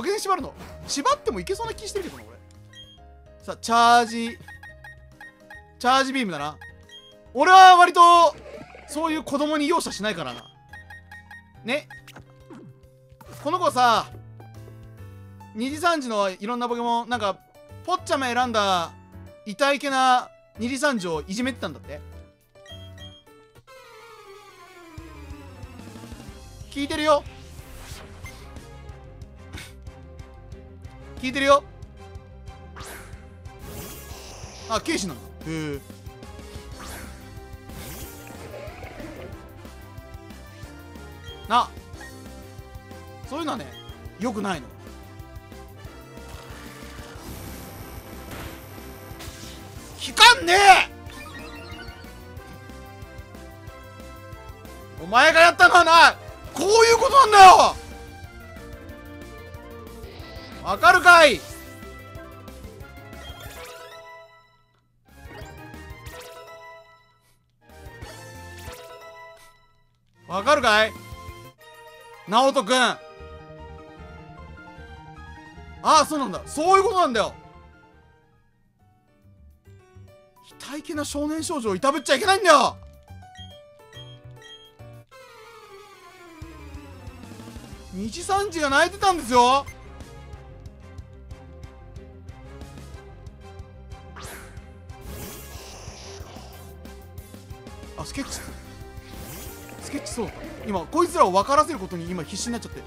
ポケン縛るの？縛ってもいけそうな気してるけどな俺。さあチャージ。チャージビームだな。俺は割とそういう子供に容赦しないからな。ね。この子さ2時3時のいろんなポケモンなんかポッチャマ選んだ痛いけな2時3時をいじめてたんだって。聞いてるよ。聞いてるよ。あケイシなんだへえ。な。そういうのはねよくないの。聞かんねえ。お前がやったのはなこういうことなんだよ。わかるかい？わかるかい？直人くん。ああそうなんだ。そういうことなんだよ。痛いけな少年少女をいたぶっちゃいけないんだよ。2時3時が泣いてたんですよ。あスケッチ。スケッチそう。だった今こいつらを分からせることに今必死になっちゃって。